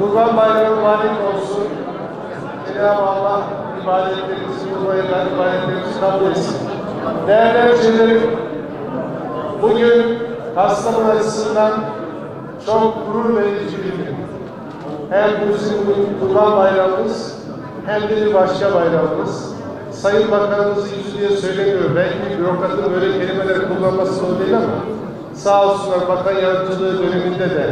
Kurban Bayramı mübarek olsun. Cenab-ı Allah ibadetlerimizi, bayramlar ibadetlerimizi kabul etsin. Değerli hemşehrilerim, bugün Kastamonu açısından çok gurur verici bir gün. Hem bizim Kurban Bayramımız hem de bir başka bayramımız. Sayın Bakanımız yüzü diye söylemiyor. Belki bürokratın böyle kelimeler kullanması doğru değil ama sağ olsunlar bakan yardımcılığı döneminde de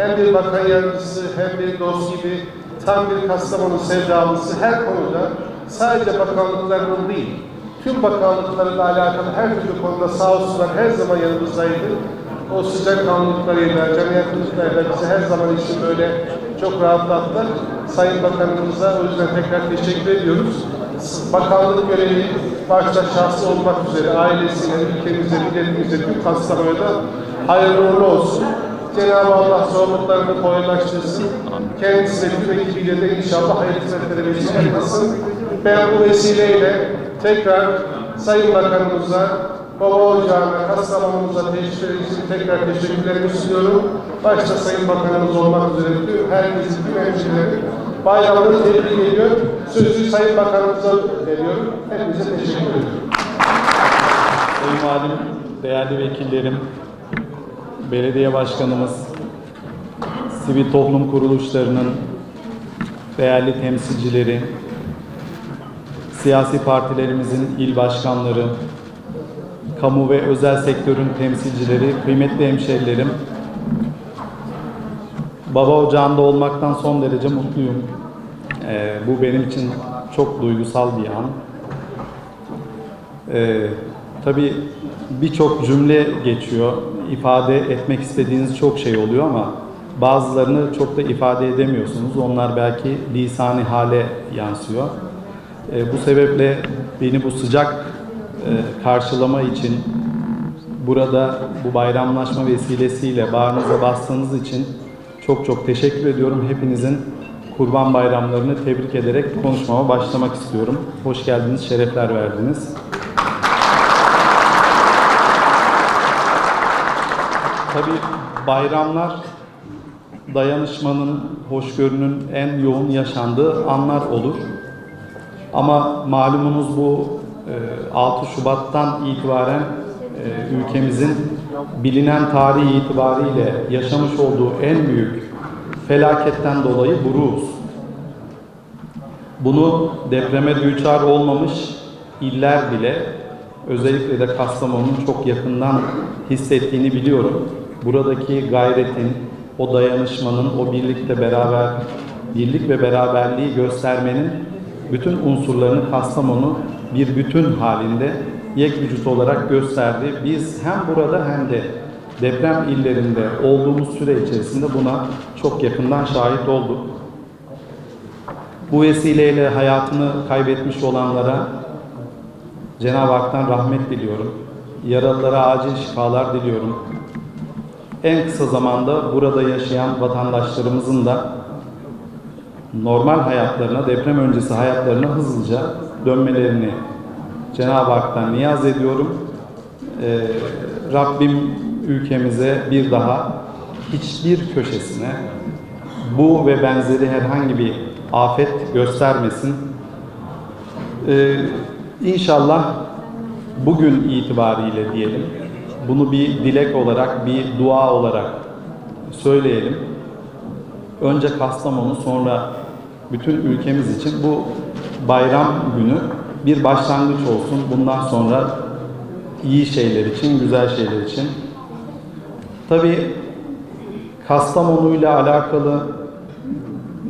hem bir bakan yardımcısı hem bir dost gibi tam bir Kastamonu sevdalısı her konuda sadece bakanlıklarının değil, tüm bakanlıklarla alakalı her türlü konuda sağ olsunlar her zaman yanımızdaydı. O sıcak kanlılıklarıyla, can yakınlıklarıyla bizi her zaman için böyle çok rahatlattılar. Sayın Bakanımıza o yüzden tekrar teşekkür ediyoruz. Bakanlık görevi başta şahsı olmak üzere ailesine, ülkemize, milletimize, tüm Kastamonu'da hayırlı uğurlu olsun. Cenab-ı Allah zorluklarını kolaylaştırsın. Kendisi tüm ekibiyle de inşallah hayırlı hizmetlere vesile kılsın. Ben bu vesileyle tekrar Sayın Bakanımıza, Baba Ocağı'na, Kastamonu'muza teşvik için tekrar teşekkürlerimi sunuyorum. Başta Sayın Bakanımız olmak üzere tüm herkesin, tüm hemşehrilerin bayramını tebrik ediyor. Sözü Sayın Bakanımıza veriyorum. Hepinize teşekkür ediyorum. Sayın Valim, değerli vekillerim, belediye başkanımız, sivil toplum kuruluşlarının değerli temsilcileri, siyasi partilerimizin il başkanları, kamu ve özel sektörün temsilcileri, kıymetli hemşerilerim, Baba Ocağı'nda olmaktan son derece mutluyum. Ee, bu benim için çok duygusal bir an. Ee, tabii birçok cümle geçiyor. İfade etmek istediğiniz çok şey oluyor ama bazılarını çok da ifade edemiyorsunuz. Onlar belki lisani hale yansıyor. Ee, bu sebeple beni bu sıcak e, karşılama için burada bu bayramlaşma vesilesiyle bağrınıza bastığınız için çok çok teşekkür ediyorum. Hepinizin Kurban Bayramlarını tebrik ederek konuşmama başlamak istiyorum. Hoş geldiniz, şerefler verdiniz. Tabii bayramlar dayanışmanın, hoşgörünün en yoğun yaşandığı anlar olur. Ama malumunuz bu e, 6 Şubat'tan itibaren e, ülkemizin bilinen tarihi itibariyle yaşamış olduğu en büyük felaketten dolayı buruğuz. Bunu depreme düçar olmamış iller bile özellikle de Kastamonu'nun çok yakından hissettiğini biliyorum. Buradaki gayretin, o dayanışmanın, o birlikte beraber, birlik ve beraberliği göstermenin bütün unsurlarını Kastamonu bir bütün halinde yek vücut olarak gösterdi. Biz hem burada hem de deprem illerinde olduğumuz süre içerisinde buna çok yakından şahit olduk. Bu vesileyle hayatını kaybetmiş olanlara Cenab-ı Hak'tan rahmet diliyorum. Yaralılara acil şifalar diliyorum. En kısa zamanda burada yaşayan vatandaşlarımızın da normal hayatlarına, deprem öncesi hayatlarına hızlıca dönmelerini Cenab-ı Hak'tan niyaz ediyorum. Ee, Rabbim ülkemize bir daha hiçbir köşesine bu ve benzeri herhangi bir afet göstermesin. Ee, inşallah bugün itibariyle diyelim, bunu bir dilek olarak, bir dua olarak söyleyelim. Önce Kastamonu, sonra bütün ülkemiz için bu bayram günü bir başlangıç olsun. Bundan sonra iyi şeyler için, güzel şeyler için. Tabii Kastamonu alakalı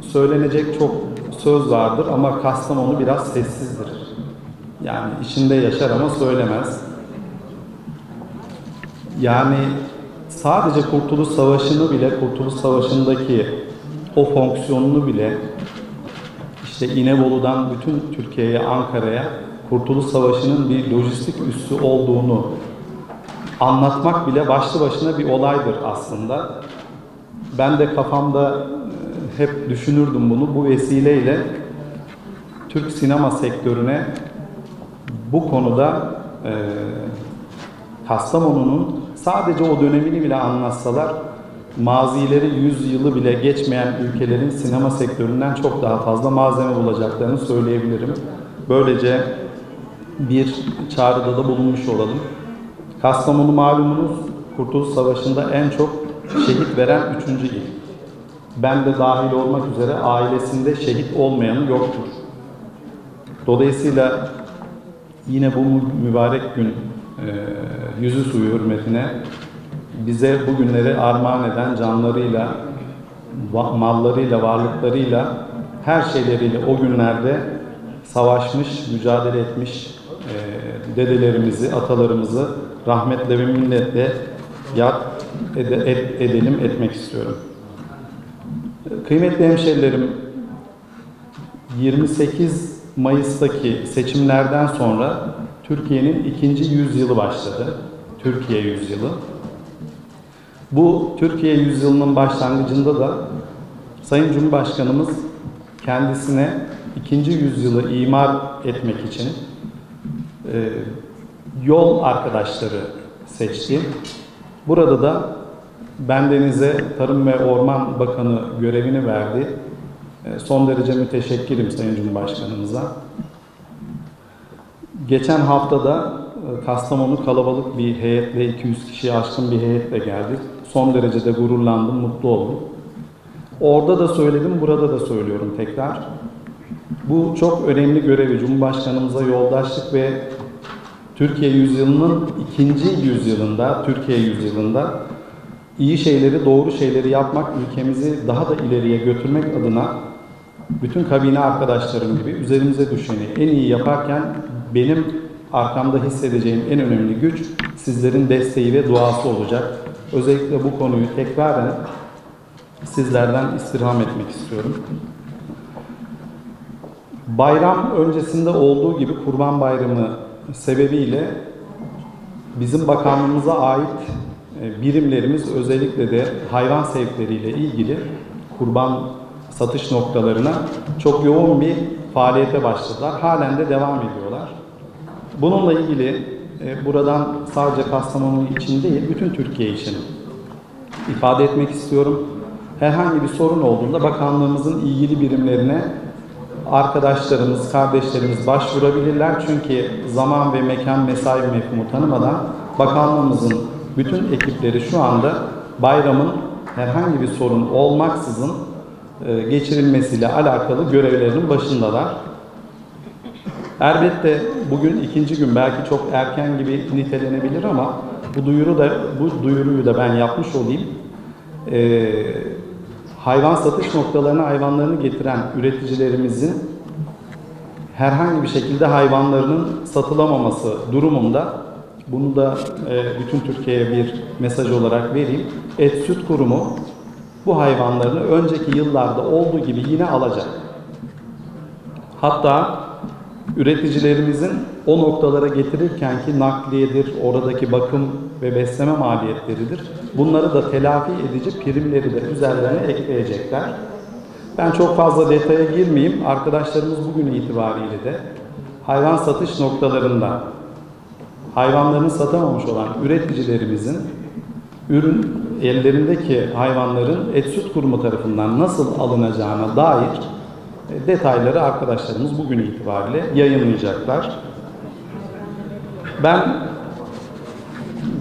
söylenecek çok söz vardır ama Kastamonu biraz sessizdir. Yani içinde yaşar ama söylemez. Yani sadece Kurtuluş Savaşı'nı bile, Kurtuluş Savaşı'ndaki o fonksiyonunu bile işte İnebolu'dan bütün Türkiye'ye, Ankara'ya Kurtuluş Savaşı'nın bir lojistik üssü olduğunu anlatmak bile başlı başına bir olaydır aslında. Ben de kafamda e, hep düşünürdüm bunu. Bu vesileyle Türk sinema sektörüne bu konuda e, Kastamonu'nun sadece o dönemini bile anlatsalar mazileri 100 yılı bile geçmeyen ülkelerin sinema sektöründen çok daha fazla malzeme bulacaklarını söyleyebilirim. Böylece bir çağrıda da bulunmuş olalım. Kastamonu malumunuz Kurtuluş Savaşı'nda en çok şehit veren üçüncü il. Ben de dahil olmak üzere ailesinde şehit olmayanı yoktur. Dolayısıyla yine bu mübarek gün yüzü suyu hürmetine bize bu günleri armağan eden canlarıyla, mallarıyla, varlıklarıyla, her şeyleriyle o günlerde savaşmış, mücadele etmiş e, dedelerimizi, atalarımızı rahmetle ve minnetle yad edelim, etmek istiyorum. Kıymetli hemşerilerim, 28 Mayıs'taki seçimlerden sonra Türkiye'nin ikinci yüzyılı başladı. Türkiye yüzyılı. Bu Türkiye yüzyılının başlangıcında da Sayın Cumhurbaşkanımız kendisine ikinci yüzyılı imar etmek için e, yol arkadaşları seçti. Burada da bendenize Tarım ve Orman Bakanı görevini verdi. E, Son derece müteşekkirim Sayın Cumhurbaşkanımıza. Geçen haftada e, Kastamonu kalabalık bir heyetle, 200 kişiye aşkın bir heyetle geldik. Son derece de gururlandım, mutlu oldum. Orada da söyledim, burada da söylüyorum tekrar. Bu çok önemli görevi Cumhurbaşkanımıza yoldaşlık ve Türkiye yüzyılının ikinci yüzyılında, Türkiye yüzyılında iyi şeyleri, doğru şeyleri yapmak, ülkemizi daha da ileriye götürmek adına bütün kabine arkadaşlarım gibi üzerimize düşeni en iyi yaparken benim arkamda hissedeceğim en önemli güç sizlerin desteği ve duası olacak. Özellikle bu konuyu tekraren sizlerden istirham etmek istiyorum. Bayram öncesinde olduğu gibi Kurban Bayramı sebebiyle bizim bakanlığımıza ait e, birimlerimiz özellikle de hayvan sevkleriyle ilgili kurban satış noktalarına çok yoğun bir faaliyete başladılar. Halen de devam ediyorlar. Bununla ilgili e, buradan sadece Kastamonu için değil, bütün Türkiye için ifade etmek istiyorum. Herhangi bir sorun olduğunda bakanlığımızın ilgili birimlerine arkadaşlarımız, kardeşlerimiz başvurabilirler. Çünkü zaman ve mekan mesai mefhumu tanımadan bakanlığımızın bütün ekipleri şu anda bayramın herhangi bir sorun olmaksızın e, geçirilmesiyle alakalı görevlerinin başındalar. Elbette bugün ikinci gün belki çok erken gibi nitelenebilir ama bu duyuru da bu duyuruyu da ben yapmış olayım. Ee, hayvan satış noktalarına hayvanlarını getiren üreticilerimizin herhangi bir şekilde hayvanlarının satılamaması durumunda bunu da e, bütün Türkiye'ye bir mesaj olarak vereyim. Et Süt Kurumu bu hayvanlarını önceki yıllarda olduğu gibi yine alacak. Hatta üreticilerimizin o noktalara getirirken ki nakliyedir, oradaki bakım ve besleme maliyetleridir. Bunları da telafi edici primleri de üzerlerine ekleyecekler. Ben çok fazla detaya girmeyeyim. Arkadaşlarımız bugün itibariyle de hayvan satış noktalarında hayvanlarını satamamış olan üreticilerimizin ürün ellerindeki hayvanların et süt kurumu tarafından nasıl alınacağına dair detayları arkadaşlarımız bugün itibariyle yayınlayacaklar. Ben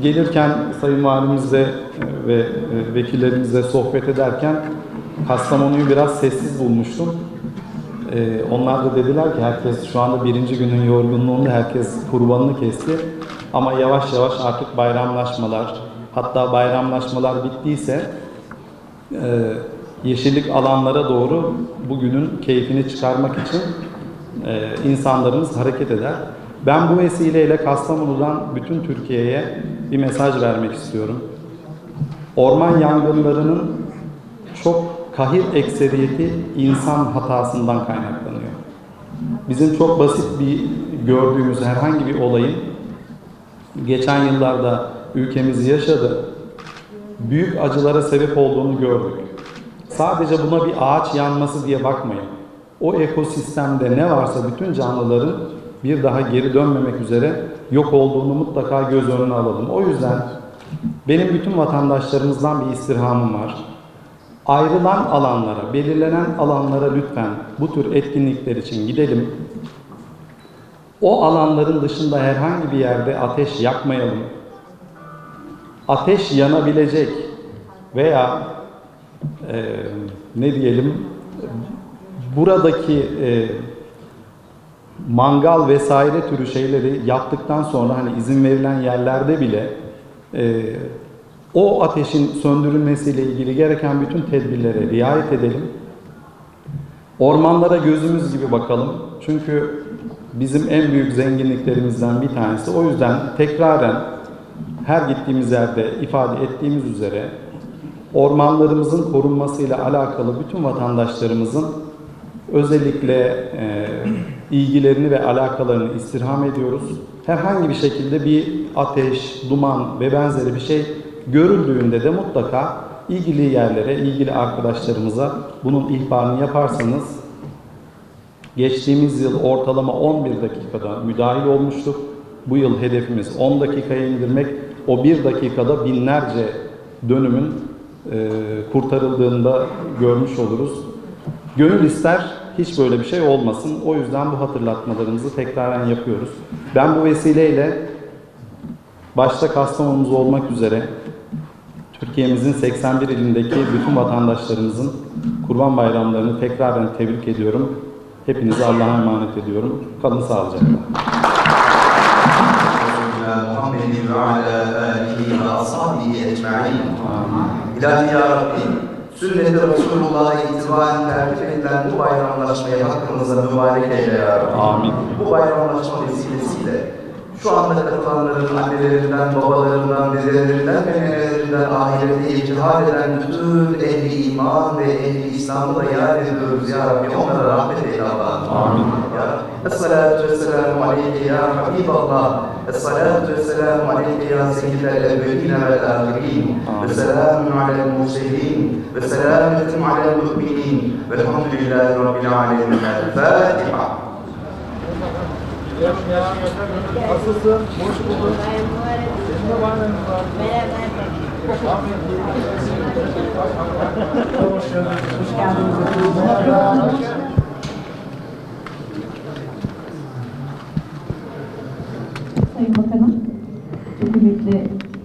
gelirken Sayın Valimizle e, ve e, vekillerimizle sohbet ederken Kastamonu'yu biraz sessiz bulmuştum. E, Onlar da dediler ki herkes şu anda birinci günün yorgunluğunda herkes kurbanını kesti. Ama yavaş yavaş artık bayramlaşmalar, hatta bayramlaşmalar bittiyse e, yeşillik alanlara doğru bugünün keyfini çıkarmak için e, insanlarımız hareket eder. Ben bu vesileyle Kastamonu'dan bütün Türkiye'ye bir mesaj vermek istiyorum. Orman yangınlarının çok kahir ekseriyeti insan hatasından kaynaklanıyor. Bizim çok basit bir gördüğümüz herhangi bir olayın geçen yıllarda ülkemiz yaşadı. Büyük acılara sebep olduğunu gördük. Sadece buna bir ağaç yanması diye bakmayın. O ekosistemde ne varsa bütün canlıların bir daha geri dönmemek üzere yok olduğunu mutlaka göz önüne alalım. O yüzden benim bütün vatandaşlarımızdan bir istirhamım var. Ayrılan alanlara, belirlenen alanlara lütfen bu tür etkinlikler için gidelim. O alanların dışında herhangi bir yerde ateş yakmayalım. Ateş yanabilecek veya e, ne diyelim buradaki e, mangal vesaire türü şeyleri yaptıktan sonra hani izin verilen yerlerde bile e, o ateşin söndürülmesiyle ilgili gereken bütün tedbirlere riayet edelim. Ormanlara gözümüz gibi bakalım. Çünkü bizim en büyük zenginliklerimizden bir tanesi. O yüzden tekraren her gittiğimiz yerde ifade ettiğimiz üzere ormanlarımızın korunmasıyla alakalı bütün vatandaşlarımızın özellikle e, ilgilerini ve alakalarını istirham ediyoruz. Herhangi bir şekilde bir ateş, duman ve benzeri bir şey görüldüğünde de mutlaka ilgili yerlere, ilgili arkadaşlarımıza bunun ihbarını yaparsanız geçtiğimiz yıl ortalama 11 dakikada müdahil olmuştuk. Bu yıl hedefimiz 10 dakikaya indirmek. O bir dakikada binlerce dönümün e, kurtarıldığında görmüş oluruz. Gönül ister hiç böyle bir şey olmasın. O yüzden bu hatırlatmalarımızı tekraren yapıyoruz. Ben bu vesileyle başta Kastamonumuz olmak üzere Türkiye'mizin 81 ilindeki bütün vatandaşlarımızın Kurban Bayramlarını tekraren tebrik ediyorum. Hepinizi Allah'a emanet ediyorum. Kalın sağlıcakla sahbihi ecma'in. İlahi Ya Rabbi, sünneti Resulullah'a itibaren tertip edilen bu bayramlaşmayı hakkımıza mübarek eyle Ya Rabbi. Amin. Bu bayramlaşma vesilesiyle şu anda katılanların annelerinden, babalarından, dedelerinden nenelerinden ahirete iltihar eden bütün ehli iman ve ehli İslam'ı da yad ediyoruz Ya Rabbi. Onlara rahmet eyle Allah'ım. Amin. Ya Rabbi. Esselatu vesselamu aleyke ya Habiballah. Esselatu vesselamu aleyke ya seyyidel evveline vel ahirin. Ve selamun alel murselin. Ve selametun alel müminin. Velhamdülillahi Rabbil alemin. El Fatiha. Nasılsın? Hoş bulduk. Senin de var mı? Hoş geldiniz. Sayın Bakanım, çok kıymetli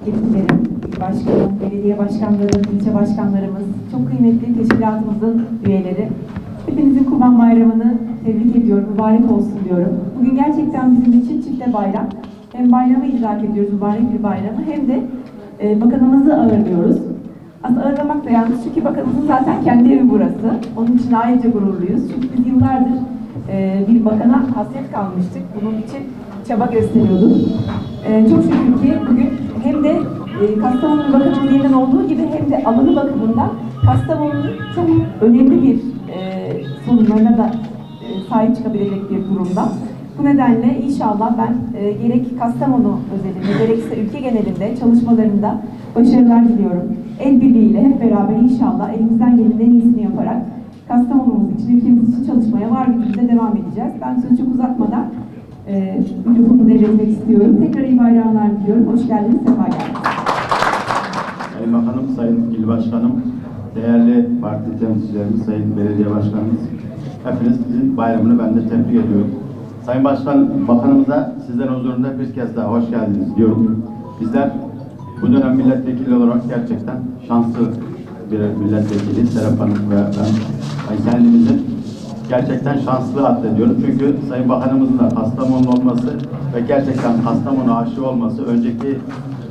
yetkililerim, başkanım, belediye başkanları, ilçe başkanlarımız, çok kıymetli teşkilatımızın üyeleri. Hepinizin Kurban Bayramı'nı tebrik ediyorum, mübarek olsun diyorum. Bugün gerçekten bizim için çifte bayram. Hem bayramı idrak ediyoruz, mübarek bir bayramı, hem de e, bakanımızı ağırlıyoruz. Aslında ağırlamak da yalnız çünkü bakanımızın zaten kendi evi burası. Onun için ayrıca gururluyuz. Çünkü biz yıllardır e, bir bakana hasret kalmıştık. Bunun için çaba gösteriyorduk. E, çok şükür ki bugün hem de e, Kastamonu Bakanı'nın yeniden olduğu gibi hem de alanı bakımından Kastamonu'nun çok önemli bir e, sorunlarına da sahip çıkabilecek bir durumda. Bu nedenle inşallah ben e, gerek Kastamonu özelinde gerekse ülke genelinde çalışmalarında başarılar diliyorum. El birliğiyle hep beraber inşallah elimizden gelenin en iyisini yaparak Kastamonumuz için, ülkemiz için çalışmaya var gücümüzle devam edeceğiz. Ben sözü çok uzatmadan e, mikrofonu devretmek istiyorum. Tekrar iyi bayramlar diliyorum. Hoş geldiniz, sefa geldiniz. Sayın Bakanım, Sayın İl Başkanım, değerli parti temsilcilerimiz, Sayın Belediye Başkanımız, hepinizin bayramını ben de tebrik ediyorum. Sayın Başkan, Bakanımıza sizlerin huzurunda bir kez daha hoş geldiniz diyorum. Bizler bu dönem milletvekili olarak gerçekten şanslı bir milletvekili Serap Hanım ve ben, kendimizin gerçekten şanslı addediyorum. Çünkü Sayın Bakanımızın da Kastamonu olması ve gerçekten Kastamonu aşığı olması önceki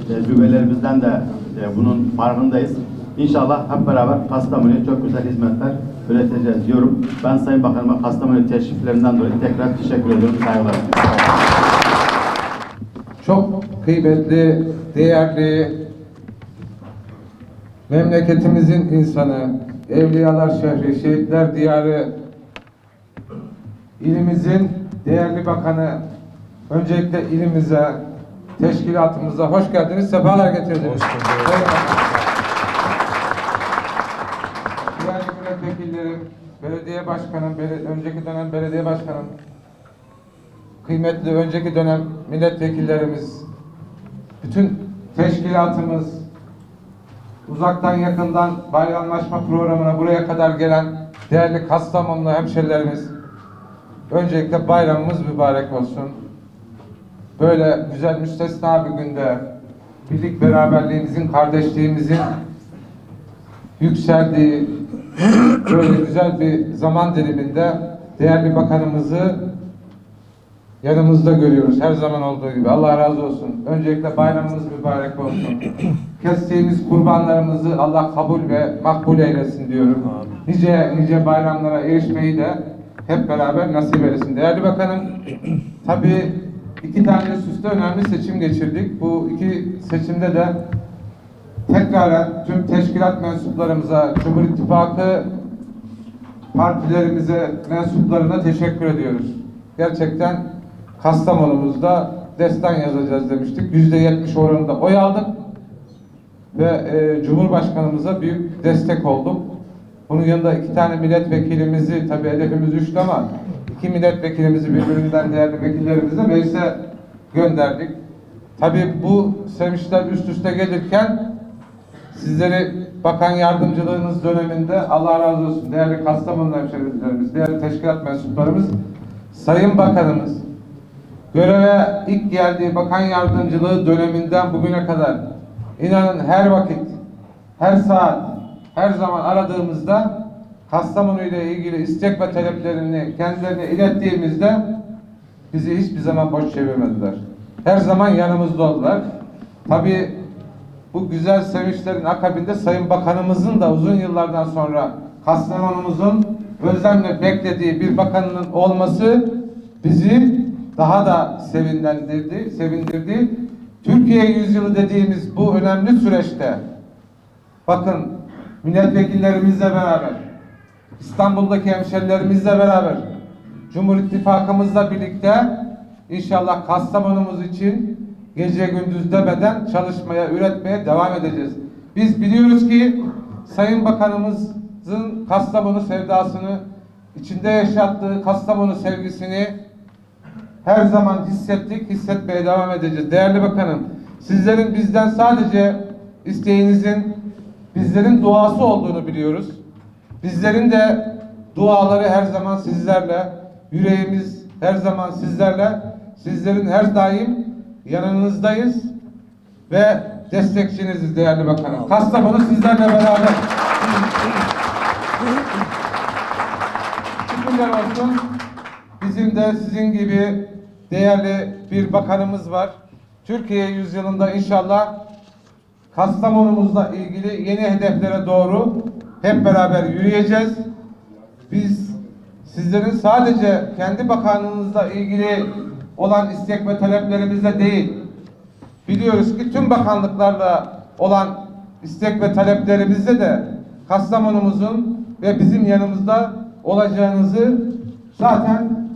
tecrübelerimizden de e, bunun farkındayız. İnşallah hep beraber Kastamonu'ya çok güzel hizmetler üreteceğiz diyorum. Ben Sayın Bakanıma Kastamonu teşriflerinden dolayı tekrar teşekkür ediyorum. Saygılar. çok kıymetli, değerli memleketimizin insanı, Evliyalar şehri, şehitler diyarı ilimizin değerli bakanı öncelikle ilimize, teşkilatımıza hoş geldiniz, sefalar getirdiniz. Sayın Bakan. Belediye başkanım, beli- önceki dönem belediye başkanım, kıymetli önceki dönem milletvekillerimiz, bütün teşkilatımız, uzaktan yakından bayramlaşma programına buraya kadar gelen değerli Kastamonlu hemşerilerimiz, öncelikle bayramımız mübarek olsun. Böyle güzel müstesna bir günde birlik beraberliğimizin, kardeşliğimizin yükseldiği böyle güzel bir zaman diliminde değerli bakanımızı yanımızda görüyoruz her zaman olduğu gibi. Allah razı olsun. Öncelikle bayramımız mübarek olsun. Kestiğimiz kurbanlarımızı Allah kabul ve makbul eylesin diyorum. Nice nice bayramlara erişmeyi de hep beraber nasip eylesin. Değerli bakanım, tabii iki tane üst önemli seçim geçirdik. Bu iki seçimde de tekraren tüm teşkilat mensuplarımıza, Cumhur İttifakı partilerimize, mensuplarına teşekkür ediyoruz. Gerçekten Kastamonumuzda destan yazacağız demiştik. Yüzde yetmiş oranında oy aldık. Ve e, Cumhurbaşkanımıza büyük destek olduk. Bunun yanında iki tane milletvekilimizi, tabii hedefimiz üçtü ama iki milletvekilimizi birbirinden değerli vekillerimizi meclise gönderdik. Tabii bu sevinçler üst üste gelirken Sizleri bakan yardımcılığınız döneminde Allah razı olsun değerli Kastamonu hemşehrilerimiz, değerli teşkilat mensuplarımız, Sayın Bakanımız göreve ilk geldiği bakan yardımcılığı döneminden bugüne kadar inanın her vakit, her saat, her zaman aradığımızda Kastamonu ile ilgili istek ve taleplerini kendilerine ilettiğimizde bizi hiçbir zaman boş çevirmediler. Her zaman yanımızda oldular. Tabii bu güzel sevinçlerin akabinde Sayın Bakanımızın da uzun yıllardan sonra Kastamonumuzun özlemle beklediği bir bakanının olması bizi daha da sevindirdi, sevindirdi. Türkiye yüzyılı dediğimiz bu önemli süreçte bakın milletvekillerimizle beraber İstanbul'daki hemşerilerimizle beraber Cumhur İttifakımızla birlikte inşallah Kastamonumuz için gece gündüz demeden çalışmaya, üretmeye devam edeceğiz. Biz biliyoruz ki Sayın Bakanımızın Kastamonu sevdasını, içinde yaşattığı Kastamonu sevgisini her zaman hissettik, hissetmeye devam edeceğiz. Değerli Bakanım, sizlerin bizden sadece isteğinizin bizlerin duası olduğunu biliyoruz. Bizlerin de duaları her zaman sizlerle, yüreğimiz her zaman sizlerle, sizlerin her daim yanınızdayız ve destekçiniziz değerli bakanım. Kastamonu sizlerle beraber. Şükürler olsun. Bizim de sizin gibi değerli bir bakanımız var. Türkiye yüzyılında inşallah Kastamonumuzla ilgili yeni hedeflere doğru hep beraber yürüyeceğiz. Biz sizlerin sadece kendi bakanlığınızla ilgili olan istek ve taleplerimizle değil, biliyoruz ki tüm bakanlıklarla olan istek ve taleplerimizde de Kastamonumuzun ve bizim yanımızda olacağınızı zaten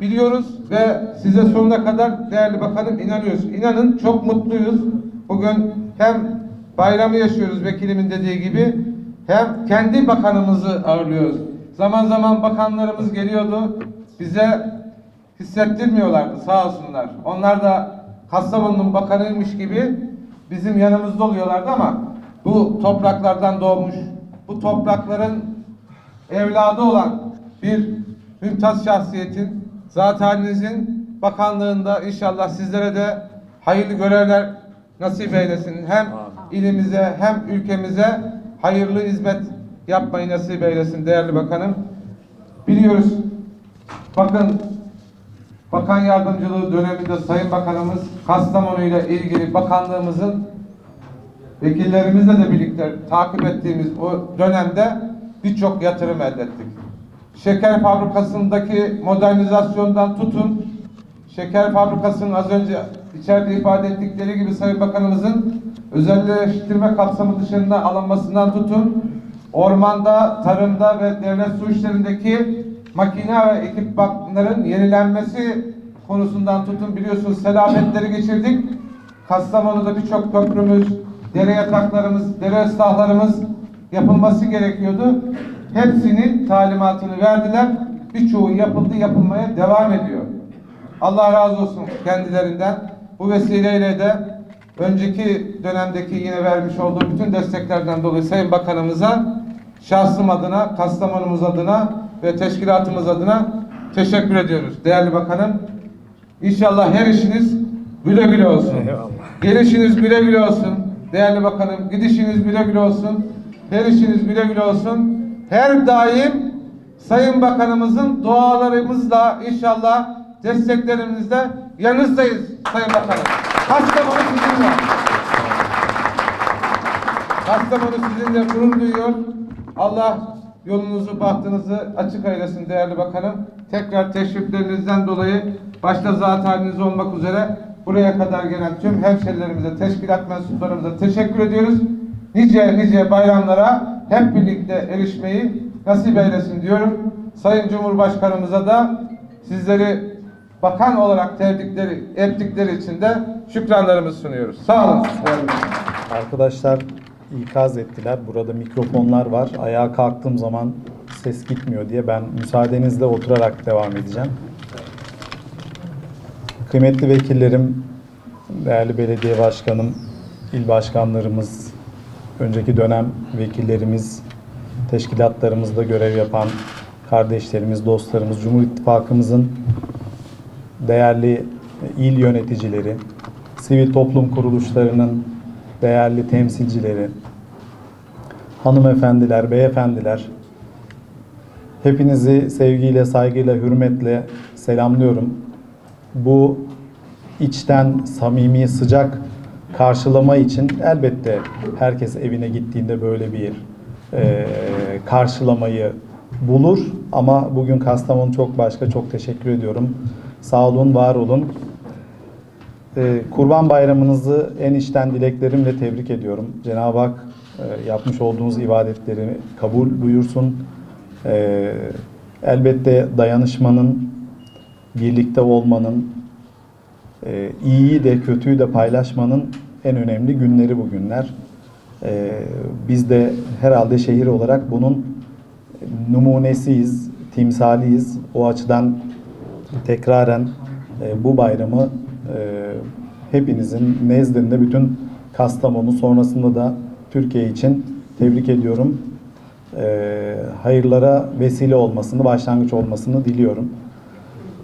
biliyoruz ve size sonuna kadar değerli bakanım inanıyoruz. İnanın çok mutluyuz. Bugün hem bayramı yaşıyoruz vekilimin dediği gibi hem kendi bakanımızı ağırlıyoruz. Zaman zaman bakanlarımız geliyordu bize hissettirmiyorlardı sağ olsunlar. Onlar da Kastamonu'nun bakanıymış gibi bizim yanımızda oluyorlardı ama bu topraklardan doğmuş, bu toprakların evladı olan bir mümtaz şahsiyetin, zat halinizin bakanlığında inşallah sizlere de hayırlı görevler nasip eylesin. Hem ilimize hem ülkemize hayırlı hizmet yapmayı nasip eylesin değerli bakanım. biliyoruz. Bakın Bakan Yardımcılığı döneminde Sayın Bakanımız Kastamonu ile ilgili bakanlığımızın vekillerimizle de birlikte takip ettiğimiz o dönemde birçok yatırım elde ettik. Şeker fabrikasındaki modernizasyondan tutun, şeker fabrikasının az önce içeride ifade ettikleri gibi Sayın Bakanımızın özelleştirme kapsamı dışında alınmasından tutun, ormanda, tarımda ve devlet su işlerindeki makine ve ekipmanların yenilenmesi konusundan tutun biliyorsunuz selametleri geçirdik. Kastamonu'da birçok köprümüz, dere yataklarımız, dere ıslahlarımız yapılması gerekiyordu. Hepsinin talimatını verdiler. Birçoğu yapıldı, yapılmaya devam ediyor. Allah razı olsun kendilerinden. Bu vesileyle de önceki dönemdeki yine vermiş olduğu bütün desteklerden dolayı Sayın Bakanımıza şahsım adına, Kastamonumuz adına ve teşkilatımız adına teşekkür ediyoruz. Değerli Bakanım, İnşallah her işiniz güle güle olsun. Gelişiniz güle güle olsun. Değerli Bakanım, gidişiniz güle güle olsun. Her işiniz güle güle olsun. Her daim Sayın Bakanımızın dualarımızla inşallah desteklerimizle yanınızdayız Sayın Bakanım. Kastamonu sizinle. Kastamonu sizinle gurur duyuyor. Allah yolunuzu, bahtınızı açık eylesin değerli bakanım. Tekrar teşriflerinizden dolayı başta zat haliniz olmak üzere buraya kadar gelen tüm hemşerilerimize, teşkilat mensuplarımıza teşekkür ediyoruz. Nice nice bayramlara hep birlikte erişmeyi nasip eylesin diyorum. Sayın Cumhurbaşkanımıza da sizleri bakan olarak tebrik ettikleri için de şükranlarımızı sunuyoruz. Sağ olun. Arkadaşlar ikaz ettiler. Burada mikrofonlar var. Ayağa kalktığım zaman ses gitmiyor diye ben müsaadenizle oturarak devam edeceğim. Kıymetli vekillerim, değerli belediye başkanım, il başkanlarımız, önceki dönem vekillerimiz, teşkilatlarımızda görev yapan kardeşlerimiz, dostlarımız, Cumhur İttifakımızın değerli il yöneticileri, sivil toplum kuruluşlarının değerli temsilcileri, hanımefendiler, beyefendiler, hepinizi sevgiyle, saygıyla, hürmetle selamlıyorum. Bu içten, samimi, sıcak karşılama için elbette herkes evine gittiğinde böyle bir e, karşılamayı bulur. Ama bugün Kastamonu çok başka. Çok teşekkür ediyorum. Sağ olun, var olun. Ee, Kurban Bayramınızı en içten dileklerimle tebrik ediyorum. Cenab-ı Hak e, yapmış olduğunuz ibadetleri kabul buyursun. Ee, elbette dayanışmanın, birlikte olmanın, e, iyiyi de kötüyü de paylaşmanın en önemli günleri bugünler. Ee, biz de herhalde şehir olarak bunun numunesiyiz, timsaliyiz. O açıdan tekraren e, bu bayramı e, hepinizin nezdinde bütün Kastamonu sonrasında da Türkiye için tebrik ediyorum. E, hayırlara vesile olmasını, başlangıç olmasını diliyorum.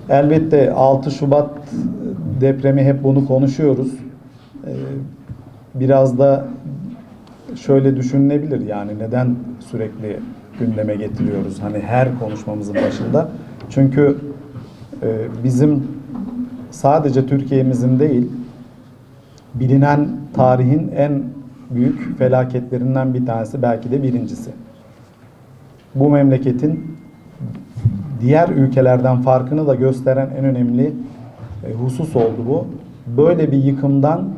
Elbette 6 Şubat depremi hep bunu konuşuyoruz. E, biraz da şöyle düşünülebilir yani neden sürekli gündeme getiriyoruz hani her konuşmamızın başında. Çünkü e, bizim sadece Türkiye'mizin değil, bilinen tarihin en büyük felaketlerinden bir tanesi, belki de birincisi. Bu memleketin diğer ülkelerden farkını da gösteren en önemli e, husus oldu bu. Böyle bir yıkımdan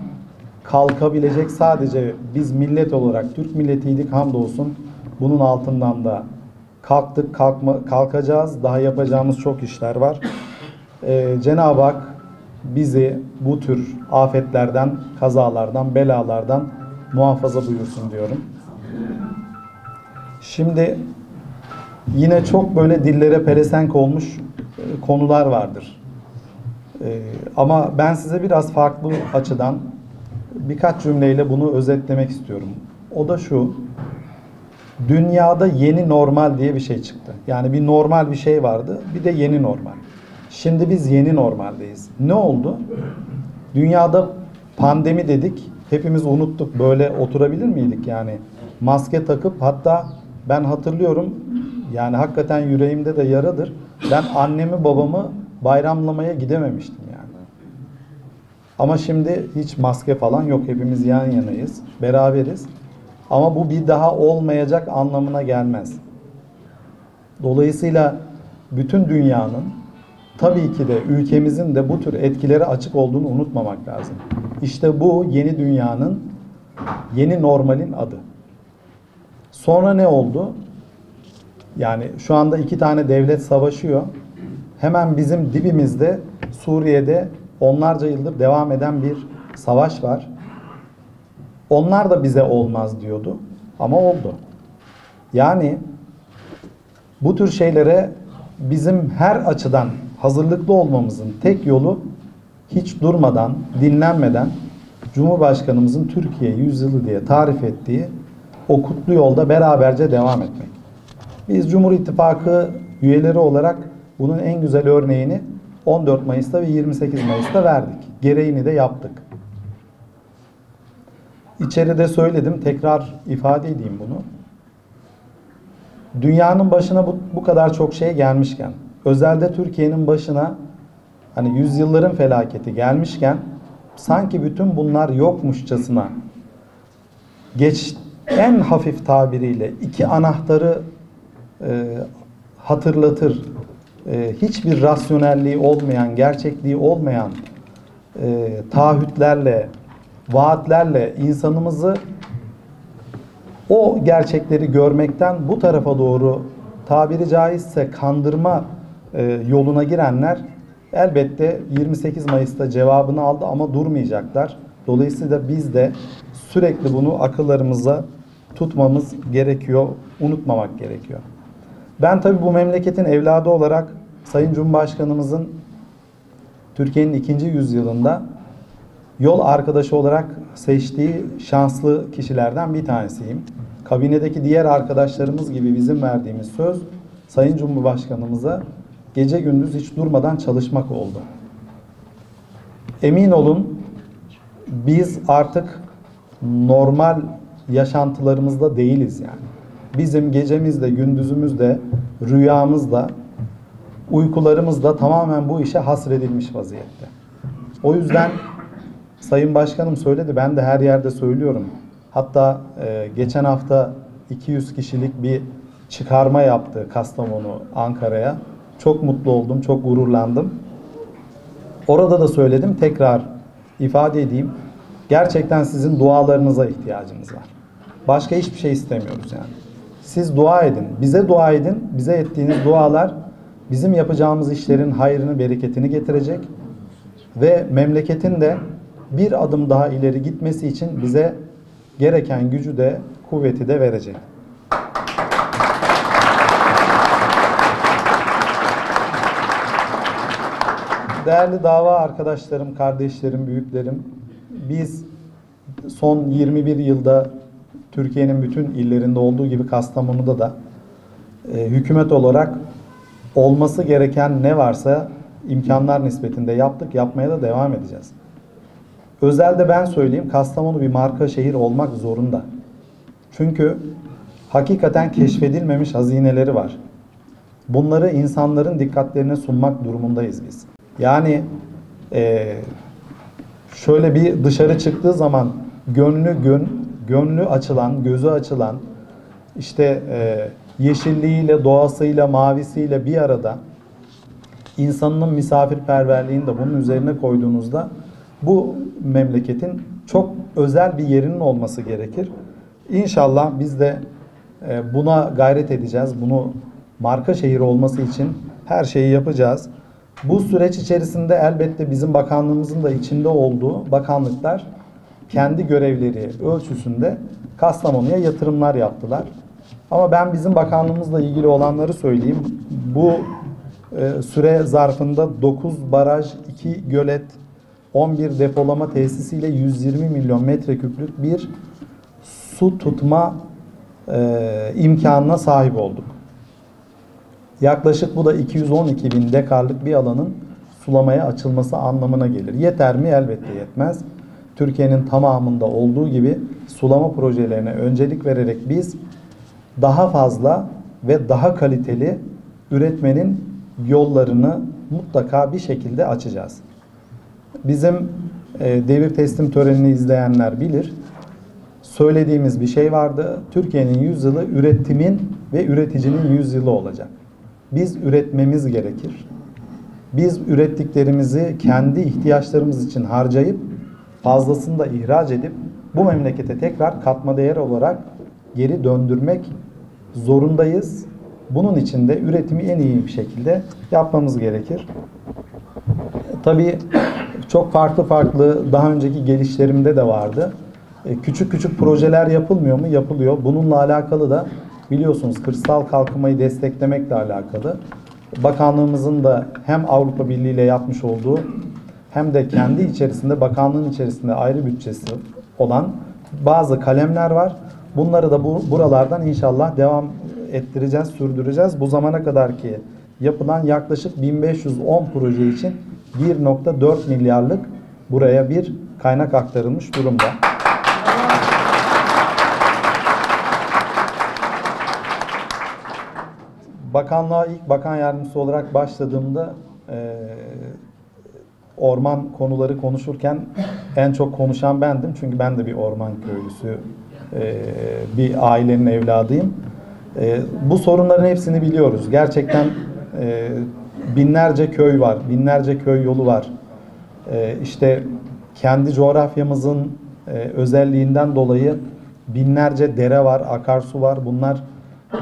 kalkabilecek sadece biz millet olarak Türk milletiydik hamdolsun. Bunun altından da kalktık, kalkma, kalkacağız. Daha yapacağımız çok işler var. Ee, Cenab-ı Hak bizi bu tür afetlerden, kazalardan, belalardan muhafaza buyursun diyorum. Şimdi yine çok böyle dillere pelesenk olmuş e, konular vardır. Ee, ama ben size biraz farklı açıdan birkaç cümleyle bunu özetlemek istiyorum. O da şu. Dünyada yeni normal diye bir şey çıktı. Yani bir normal bir şey vardı, bir de yeni normal. Şimdi biz yeni normaldeyiz. Ne oldu? Dünyada pandemi dedik. Hepimiz unuttuk. Böyle oturabilir miydik yani? Maske takıp hatta ben hatırlıyorum Yani hakikaten yüreğimde de yaradır. Ben annemi babamı bayramlamaya gidememiştim yani. Ama şimdi hiç maske falan yok. Hepimiz yan yanayız. Beraberiz. Ama bu bir daha olmayacak anlamına gelmez. Dolayısıyla bütün dünyanın tabii ki de ülkemizin de bu tür etkilere açık olduğunu unutmamak lazım. İşte bu yeni dünyanın, yeni normalin adı. Sonra ne oldu? Yani şu anda iki tane devlet savaşıyor. Hemen bizim dibimizde Suriye'de onlarca yıldır devam eden bir savaş var. Onlar da bize olmaz diyordu ama oldu. Yani bu tür şeylere bizim her açıdan hazırlıklı olmamızın tek yolu hiç durmadan, dinlenmeden Cumhurbaşkanımızın Türkiye yüzyılı diye tarif ettiği o kutlu yolda beraberce devam etmek. Biz Cumhur İttifakı üyeleri olarak bunun en güzel örneğini 14 Mayıs'ta ve 28 Mayıs'ta verdik. Gereğini de yaptık. İçeride söyledim, tekrar ifade edeyim bunu. Dünyanın başına bu, bu kadar çok şey gelmişken, özelde Türkiye'nin başına hani yüzyılların felaketi gelmişken sanki bütün bunlar yokmuşçasına geç en hafif tabiriyle iki anahtarı e, hatırlatır. E, hiçbir rasyonelliği olmayan, gerçekliği olmayan e, taahhütlerle, vaatlerle insanımızı o gerçekleri görmekten bu tarafa doğru tabiri caizse kandırma yoluna girenler elbette 28 Mayıs'ta cevabını aldı ama durmayacaklar. Dolayısıyla biz de sürekli bunu akıllarımıza tutmamız gerekiyor, unutmamak gerekiyor. Ben tabii bu memleketin evladı olarak Sayın Cumhurbaşkanımızın Türkiye'nin ikinci yüzyılında yol arkadaşı olarak seçtiği şanslı kişilerden bir tanesiyim. Kabinedeki diğer arkadaşlarımız gibi bizim verdiğimiz söz Sayın Cumhurbaşkanımıza gece gündüz hiç durmadan çalışmak oldu. Emin olun biz artık normal yaşantılarımızda değiliz yani. Bizim gecemizde, gündüzümüzde, rüyamızda, uykularımızda tamamen bu işe hasredilmiş vaziyette. O yüzden Sayın Başkanım söyledi, ben de her yerde söylüyorum. Hatta e, geçen hafta 200 kişilik bir çıkarma yaptı Kastamonu Ankara'ya. Çok mutlu oldum, çok gururlandım. Orada da söyledim, tekrar ifade edeyim. Gerçekten sizin dualarınıza ihtiyacımız var. Başka hiçbir şey istemiyoruz yani. Siz dua edin, bize dua edin. Bize ettiğiniz dualar bizim yapacağımız işlerin hayrını, bereketini getirecek ve memleketin de bir adım daha ileri gitmesi için bize gereken gücü de kuvveti de verecek. Değerli dava arkadaşlarım, kardeşlerim, büyüklerim, biz son 21 yılda Türkiye'nin bütün illerinde olduğu gibi Kastamonu'da da e, hükümet olarak olması gereken ne varsa imkanlar nispetinde yaptık, yapmaya da devam edeceğiz. Özelde ben söyleyeyim, Kastamonu bir marka şehir olmak zorunda. Çünkü hakikaten keşfedilmemiş hazineleri var. Bunları insanların dikkatlerine sunmak durumundayız biz. Yani e, şöyle bir dışarı çıktığı zaman gönlü gün, gönlü açılan, gözü açılan, işte e, yeşilliğiyle, doğasıyla, mavisiyle bir arada insanın misafirperverliğini de bunun üzerine koyduğunuzda bu memleketin çok özel bir yerinin olması gerekir. İnşallah biz de e, buna gayret edeceğiz. Bunu marka şehir olması için her şeyi yapacağız. Bu süreç içerisinde elbette bizim bakanlığımızın da içinde olduğu bakanlıklar kendi görevleri ölçüsünde Kastamonu'ya yatırımlar yaptılar. Ama ben bizim bakanlığımızla ilgili olanları söyleyeyim. Bu e, süre zarfında 9 baraj, 2 gölet, 11 depolama tesisiyle 120 milyon metreküplük bir su tutma e, imkanına sahip olduk. Yaklaşık bu da 212 bin dekarlık bir alanın sulamaya açılması anlamına gelir. Yeter mi? Elbette yetmez. Türkiye'nin tamamında olduğu gibi sulama projelerine öncelik vererek biz daha fazla ve daha kaliteli üretmenin yollarını mutlaka bir şekilde açacağız. Bizim e, devir teslim törenini izleyenler bilir. Söylediğimiz bir şey vardı. Türkiye'nin yüzyılı üretimin ve üreticinin yüzyılı olacak. Biz üretmemiz gerekir. Biz ürettiklerimizi kendi ihtiyaçlarımız için harcayıp fazlasını da ihraç edip bu memlekete tekrar katma değer olarak geri döndürmek zorundayız. Bunun için de üretimi en iyi bir şekilde yapmamız gerekir. Tabii çok farklı farklı daha önceki gelişlerimde de vardı. E, Küçük küçük projeler yapılmıyor mu? Yapılıyor. Bununla alakalı da biliyorsunuz kırsal kalkınmayı desteklemekle alakalı. Bakanlığımızın da hem Avrupa Birliği ile yapmış olduğu hem de kendi içerisinde bakanlığın içerisinde ayrı bütçesi olan bazı kalemler var. Bunları da bu, buralardan inşallah devam ettireceğiz, sürdüreceğiz. Bu zamana kadar ki yapılan yaklaşık 1510 proje için 1.4 milyarlık buraya bir kaynak aktarılmış durumda. Bakanlığa ilk bakan yardımcısı olarak başladığımda eee, orman konuları konuşurken en çok konuşan bendim. Çünkü ben de bir orman köylüsü, eee, bir ailenin evladıyım. Eee, bu sorunların hepsini biliyoruz. Gerçekten eee, binlerce köy var, binlerce köy yolu var. Eee işte kendi coğrafyamızın eee, özelliğinden dolayı binlerce dere var, akarsu var. Bunlar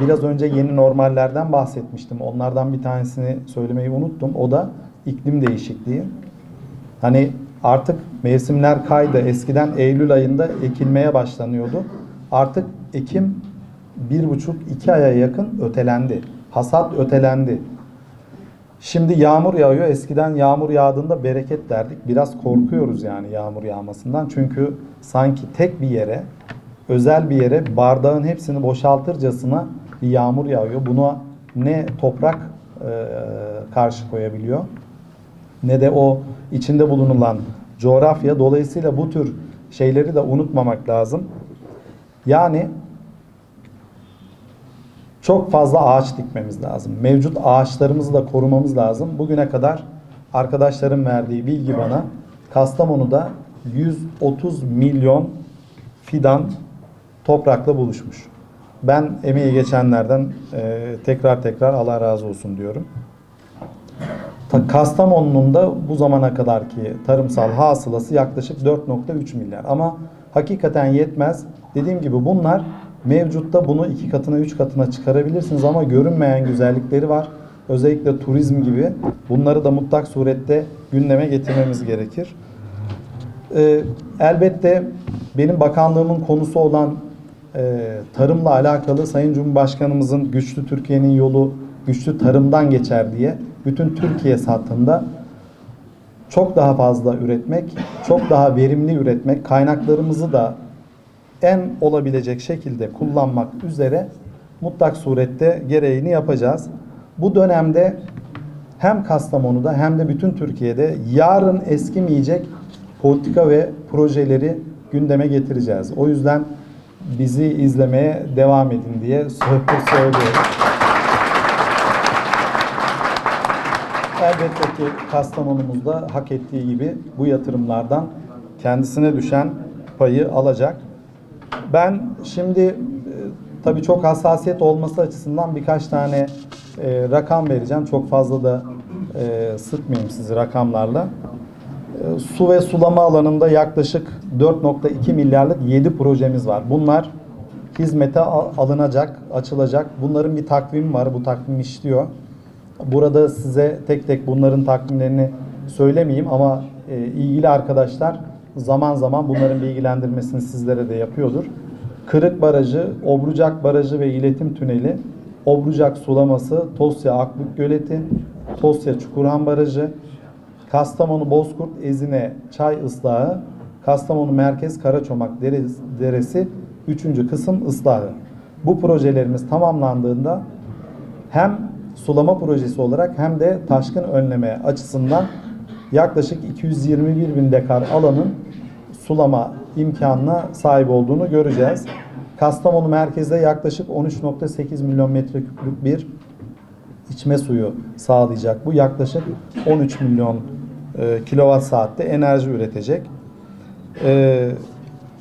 biraz önce yeni normallerden bahsetmiştim. Onlardan bir tanesini söylemeyi unuttum. O da iklim değişikliği. Hani artık mevsimler kaydı. Eskiden Eylül ayında ekilmeye başlanıyordu. Artık ekim bir buçuk iki aya yakın ötelendi. Hasat ötelendi. Şimdi yağmur yağıyor. Eskiden yağmur yağdığında bereket derdik. Biraz korkuyoruz yani yağmur yağmasından. Çünkü sanki tek bir yere, özel bir yere bardağın hepsini boşaltırcasına bir yağmur yağıyor. Buna ne toprak e, karşı koyabiliyor ne de o içinde bulunulan coğrafya. Dolayısıyla bu tür şeyleri de unutmamak lazım. Yani çok fazla ağaç dikmemiz lazım. Mevcut ağaçlarımızı da korumamız lazım. Bugüne kadar arkadaşlarım verdiği bilgi bana Kastamonu'da 130 milyon fidan toprakla buluşmuş. Ben emeği geçenlerden e, tekrar tekrar Allah razı olsun diyorum. Ta- Kastamonu'nun da bu zamana kadarki tarımsal hasılası yaklaşık 4.3 milyar. Ama hakikaten yetmez. Dediğim gibi bunlar mevcutta bunu iki katına, üç katına çıkarabilirsiniz ama görünmeyen güzellikleri var. Özellikle turizm gibi. Bunları da mutlak surette gündeme getirmemiz gerekir. Ee, elbette benim bakanlığımın konusu olan tarımla alakalı Sayın Cumhurbaşkanımızın güçlü Türkiye'nin yolu güçlü tarımdan geçer diye bütün Türkiye sattığında çok daha fazla üretmek, çok daha verimli üretmek, kaynaklarımızı da en olabilecek şekilde kullanmak üzere mutlak surette gereğini yapacağız. Bu dönemde hem Kastamonu'da hem de bütün Türkiye'de yarın eskimeyecek politika ve projeleri gündeme getireceğiz. O yüzden bizi izlemeye devam edin diye sö- söylüyorum. Elbette ki Kastamonumuzda hak ettiği gibi bu yatırımlardan kendisine düşen payı alacak. Ben şimdi e, tabii çok hassasiyet olması açısından birkaç tane e, rakam vereceğim. Çok fazla da e, sıkmayayım sizi rakamlarla. Su ve sulama alanında yaklaşık 4.2 milyarlık 7 projemiz var. Bunlar hizmete al- alınacak, açılacak. Bunların bir takvimi var. Bu takvim işliyor. Burada size tek tek bunların takvimlerini söylemeyeyim ama e, ilgili arkadaşlar zaman zaman bunların bilgilendirmesini sizlere de yapıyordur. Kırık Barajı, Obrucak Barajı ve İletim Tüneli, Obrucak Sulaması, Tosya Akbük Göleti, Tosya Çukurhan Barajı, Kastamonu Bozkurt Ezine Çay Islahı, Kastamonu Merkez Karaçomak Deresi, Deresi 3. kısım ıslahı. Bu projelerimiz tamamlandığında hem sulama projesi olarak hem de taşkın önleme açısından yaklaşık 221 bin dekar alanın sulama imkanına sahip olduğunu göreceğiz. Kastamonu merkezde yaklaşık 13.8 milyon metreküplük bir içme suyu sağlayacak. Bu yaklaşık 13 milyon e, kilowatt saatte enerji üretecek. E,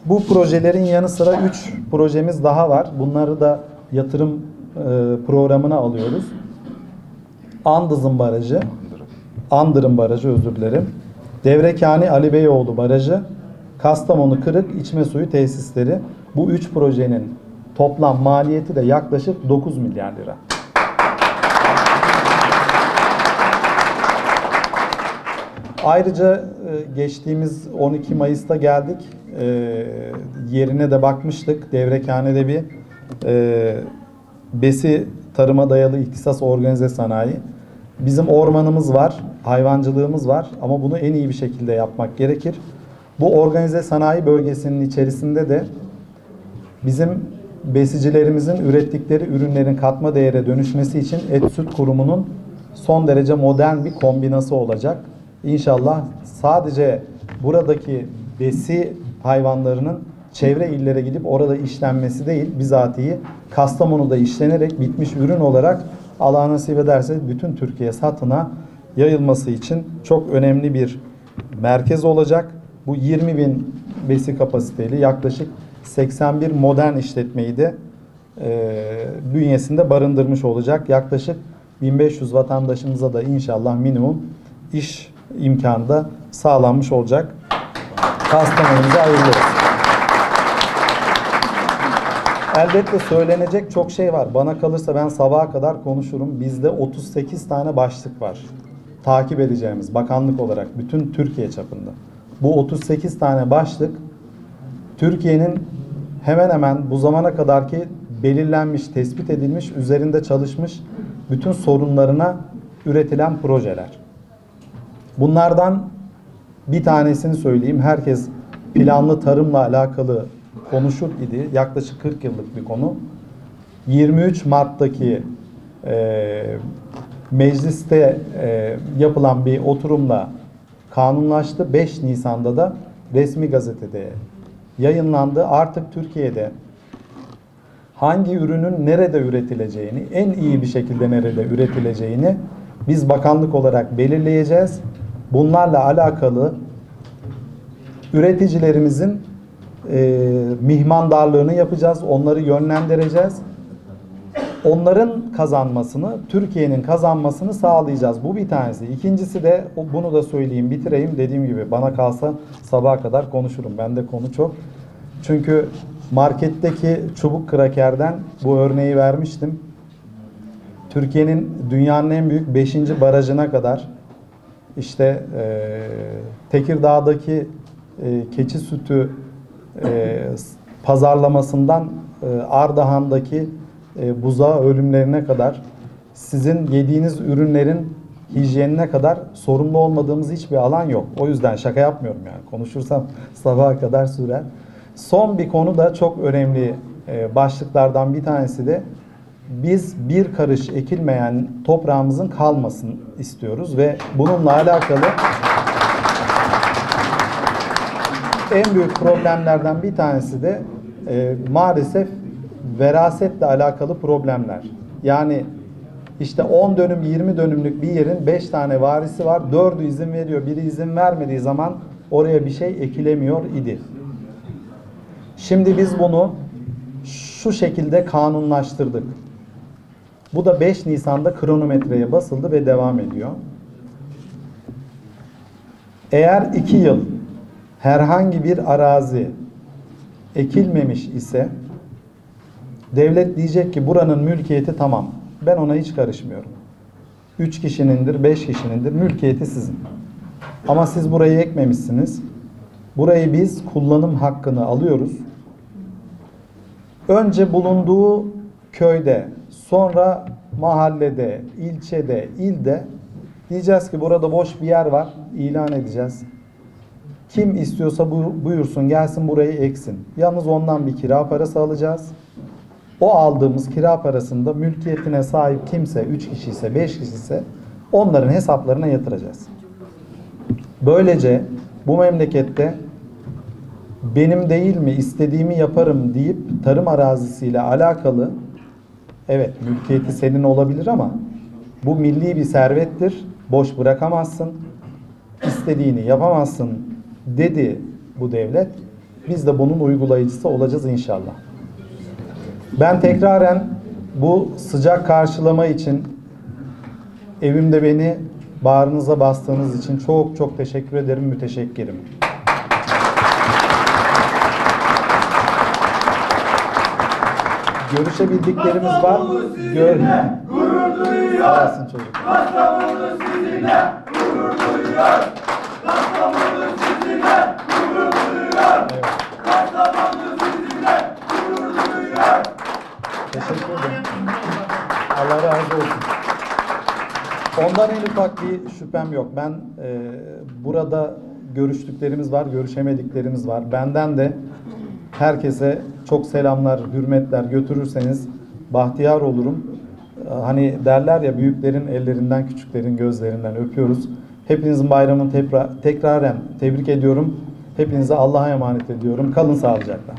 bu projelerin yanı sıra 3 projemiz daha var. Bunları da yatırım e, programına alıyoruz. Andızın Barajı, Andırın Barajı özür dilerim. Devrekani Ali Beyoğlu Barajı, Kastamonu Kırık içme suyu tesisleri. Bu üç projenin toplam maliyeti de yaklaşık 9 milyar lira. Ayrıca e, geçtiğimiz 12 Mayıs'ta geldik. E, yerine de bakmıştık. Devrekhane'de bir e, besi tarıma dayalı ihtisas organize sanayi. Bizim ormanımız var, hayvancılığımız var ama bunu en iyi bir şekilde yapmak gerekir. Bu organize sanayi bölgesinin içerisinde de bizim besicilerimizin ürettikleri ürünlerin katma değere dönüşmesi için Et Süt Kurumu'nun son derece modern bir kombinası olacak. İnşallah sadece buradaki besi hayvanlarının çevre illere gidip orada işlenmesi değil, bizatihi Kastamonu'da işlenerek bitmiş ürün olarak Allah nasip ederse bütün Türkiye satına yayılması için çok önemli bir merkez olacak. Bu 20 bin besi kapasiteli yaklaşık 81 modern işletmeyi de e, bünyesinde barındırmış olacak. Yaklaşık 1500 vatandaşımıza da inşallah minimum iş imkanı da sağlanmış olacak. Kastamonu'muza hayırlı. Elbette söylenecek çok şey var. Bana kalırsa ben sabaha kadar konuşurum. Bizde 38 tane başlık var. Takip edeceğimiz bakanlık olarak bütün Türkiye çapında. Bu 38 tane başlık Türkiye'nin hemen hemen bu zamana kadarki belirlenmiş, tespit edilmiş, üzerinde çalışmış bütün sorunlarına üretilen projeler. Bunlardan bir tanesini söyleyeyim. Herkes planlı tarımla alakalı konuşur idi. Yaklaşık 40 yıllık bir konu. 23 Mart'taki e, mecliste e, yapılan bir oturumla kanunlaştı. 5 Nisan'da da resmi gazetede yayınlandı. Artık Türkiye'de hangi ürünün nerede üretileceğini, en iyi bir şekilde nerede üretileceğini biz bakanlık olarak belirleyeceğiz. Bunlarla alakalı üreticilerimizin e, mihmandarlığını yapacağız, onları yönlendireceğiz. Onların kazanmasını, Türkiye'nin kazanmasını sağlayacağız. Bu bir tanesi. İkincisi de bunu da söyleyeyim, bitireyim. Dediğim gibi bana kalsa sabaha kadar konuşurum. Bende konu çok. Çünkü marketteki çubuk krakerden bu örneği vermiştim. Türkiye'nin dünyanın en büyük 5. barajına kadar işte e, Tekirdağ'daki e, keçi sütü e, pazarlamasından e, Ardahan'daki e, buzağı ölümlerine kadar sizin yediğiniz ürünlerin hijyenine kadar sorumlu olmadığımız hiçbir alan yok. O yüzden şaka yapmıyorum yani. Konuşursam sabaha kadar sürer. Son bir konu da çok önemli e, başlıklardan bir tanesi de biz bir karış ekilmeyen toprağımızın kalmasın istiyoruz ve bununla alakalı en büyük problemlerden bir tanesi de e, maalesef verasetle alakalı problemler. Yani işte 10 dönüm 20 dönümlük bir yerin 5 tane varisi var. 4'ü izin veriyor. Biri izin vermediği zaman oraya bir şey ekilemiyor idi. Şimdi biz bunu şu şekilde kanunlaştırdık. Bu da 5 Nisan'da kronometreye basıldı ve devam ediyor. Eğer 2 yıl herhangi bir arazi ekilmemiş ise devlet diyecek ki buranın mülkiyeti tamam. Ben ona hiç karışmıyorum. 3 kişinindir, 5 kişinindir. Mülkiyeti sizin. Ama siz burayı ekmemişsiniz. Burayı biz kullanım hakkını alıyoruz. Önce bulunduğu köyde, sonra mahallede, ilçede, ilde diyeceğiz ki burada boş bir yer var, ilan edeceğiz. Kim istiyorsa bu- buyursun gelsin burayı eksin. Yalnız ondan bir kira parası alacağız. O aldığımız kira parasını da mülkiyetine sahip kimse 3 kişi ise 5 kişi ise onların hesaplarına yatıracağız. Böylece bu memlekette benim değil mi istediğimi yaparım deyip tarım arazisiyle alakalı evet mülkiyeti senin olabilir ama bu milli bir servettir. Boş bırakamazsın. istediğini yapamazsın dedi bu devlet. Biz de bunun uygulayıcısı olacağız inşallah. Ben tekraren bu sıcak karşılama için evimde beni bağrınıza bastığınız için çok çok teşekkür ederim, müteşekkirim. Görüşebildiklerimiz var. Gör gurur duyuyor. çocuk. Teşekkür ederim. Allah razı olsun. Ondan en ufak bir şüphem yok. Ben e, burada görüştüklerimiz var, görüşemediklerimiz var. Benden de herkese çok selamlar, hürmetler götürürseniz bahtiyar olurum. E, Hani derler ya büyüklerin ellerinden, küçüklerin gözlerinden öpüyoruz. Hepinizin bayramını tekrar, tekraren tebrik ediyorum. Hepinize Allah'a emanet ediyorum. Kalın sağlıcakla.